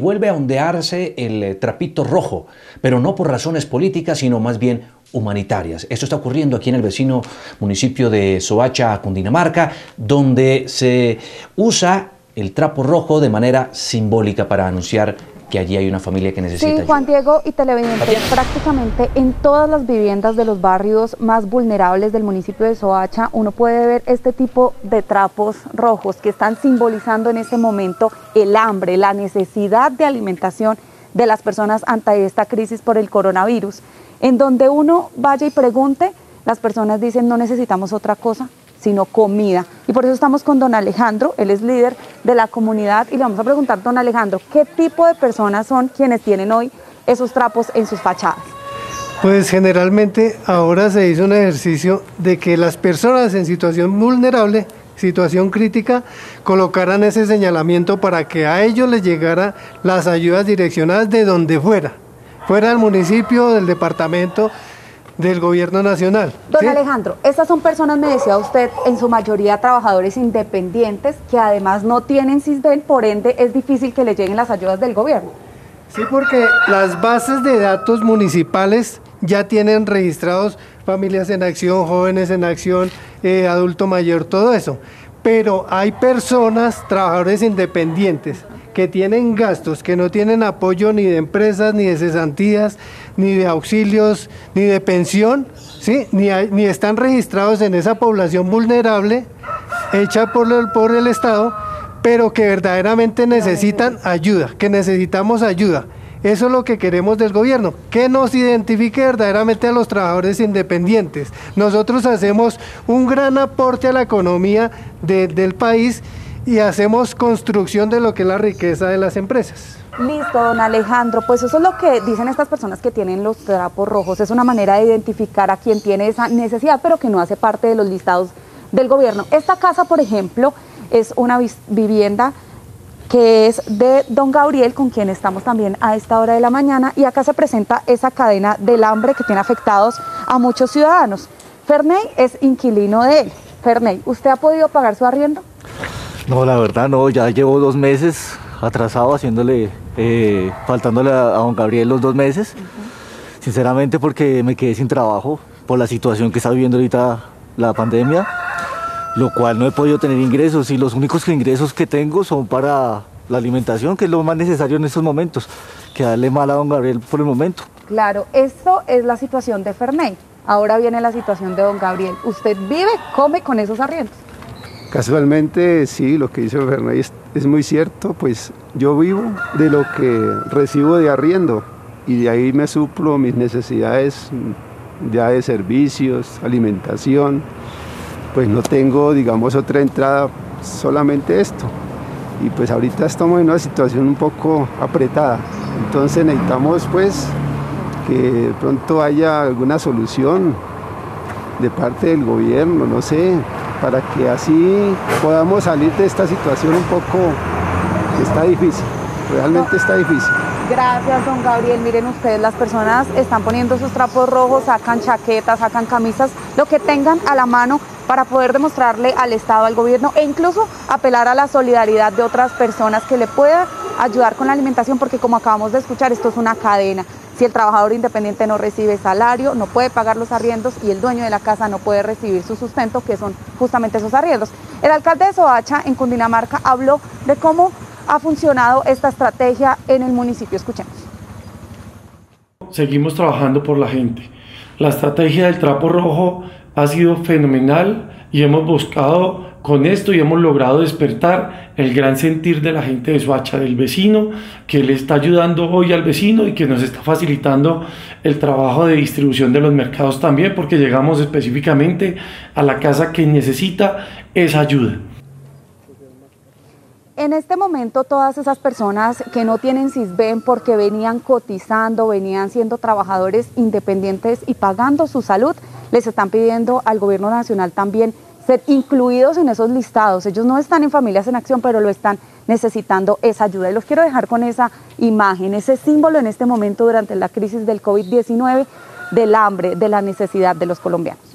Vuelve a ondearse el eh, trapito rojo, pero no por razones políticas, sino más bien humanitarias. Esto está ocurriendo aquí en el vecino municipio de Soacha, Cundinamarca, donde se usa el trapo rojo de manera simbólica para anunciar que allí hay una familia que necesita Sí, Juan Diego y televidentes, prácticamente en todas las viviendas de los barrios más vulnerables del municipio de Soacha, uno puede ver este tipo de trapos rojos que están simbolizando en este momento el hambre, la necesidad de alimentación de las personas ante esta crisis por el coronavirus. En donde uno vaya y pregunte, las personas dicen no necesitamos otra cosa, sino comida. Y por eso estamos con don Alejandro, él es líder de la comunidad y le vamos a preguntar, don Alejandro, ¿qué tipo de personas son quienes tienen hoy esos trapos en sus fachadas? Pues generalmente ahora se hizo un ejercicio de que las personas en situación vulnerable, situación crítica, colocaran ese señalamiento para que a ellos les llegara las ayudas direccionadas de donde fuera, fuera del municipio, del departamento, del gobierno nacional. Don Alejandro, estas son personas, me decía usted, en su mayoría trabajadores independientes que además no tienen CISBEN, por ende es difícil que les lleguen las ayudas del gobierno. Sí, porque las bases de datos municipales ya tienen registrados familias en acción, jóvenes en acción, eh, adulto mayor, todo eso. Pero hay personas, trabajadores independientes, que tienen gastos, que no tienen apoyo ni de empresas, ni de cesantías, ni de auxilios, ni de pensión, ¿sí? ni, ni están registrados en esa población vulnerable hecha por el, por el Estado, pero que verdaderamente necesitan ayuda, que necesitamos ayuda. Eso es lo que queremos del gobierno, que nos identifique verdaderamente a los trabajadores independientes. Nosotros hacemos un gran aporte a la economía del país y hacemos construcción de lo que es la riqueza de las empresas. Listo, don Alejandro, pues eso es lo que dicen estas personas que tienen los trapos rojos, es una manera de identificar a quien tiene esa necesidad, pero que no hace parte de los listados del gobierno. Esta casa, por ejemplo, es una vivienda que es de don Gabriel, con quien estamos también a esta hora de la mañana, y acá se presenta esa cadena del hambre que tiene afectados a muchos ciudadanos. Ferney es inquilino de él. Ferney, ¿usted ha podido pagar su arriendo? No, la verdad no, ya llevo dos meses atrasado haciéndole, eh, faltándole a, don Gabriel los dos meses, sinceramente porque me quedé sin trabajo por la situación que está viviendo ahorita la pandemia lo cual no he podido tener ingresos y los únicos ingresos que tengo son para la alimentación, que es lo más necesario en estos momentos, que darle mal a don Gabriel por el momento. Claro, esto es la situación de Ferney. Ahora viene la situación de don Gabriel. ¿Usted vive, come con esos arriendos? Casualmente sí, lo que dice Ferney es, es muy cierto, pues yo vivo de lo que recibo de arriendo y de ahí me suplo mis necesidades ya de servicios, alimentación, pues no tengo, digamos, otra entrada, solamente esto. Y pues ahorita estamos en una situación un poco apretada. Entonces necesitamos pues que pronto haya alguna solución de parte del gobierno, no sé, para que así podamos salir de esta situación un poco que está difícil, realmente está difícil. Gracias, don Gabriel. Miren ustedes, las personas están poniendo sus trapos rojos, sacan chaquetas, sacan camisas, lo que tengan a la mano para poder demostrarle al Estado, al gobierno e incluso apelar a la solidaridad de otras personas que le puedan ayudar con la alimentación, porque como acabamos de escuchar, esto es una cadena. Si el trabajador independiente no recibe salario, no puede pagar los arriendos y el dueño de la casa no puede recibir su sustento, que son justamente esos arriendos. El alcalde de Soacha, en Cundinamarca, habló de cómo ha funcionado esta estrategia en el municipio. Escuchemos. Seguimos trabajando por la gente. La estrategia del trapo rojo ha sido fenomenal y hemos buscado con esto y hemos logrado despertar el gran sentir de la gente de Suacha, del vecino, que le está ayudando hoy al vecino y que nos está facilitando el trabajo de distribución de los mercados también, porque llegamos específicamente a la casa que necesita esa ayuda. En este momento todas esas personas que no tienen CISBEN porque venían cotizando, venían siendo trabajadores independientes y pagando su salud, les están pidiendo al gobierno nacional también ser incluidos en esos listados. Ellos no están en Familias en Acción, pero lo están necesitando esa ayuda. Y los quiero dejar con esa imagen, ese símbolo en este momento durante la crisis del COVID-19, del hambre, de la necesidad de los colombianos.